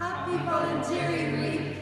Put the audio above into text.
Happy Volunteering Week!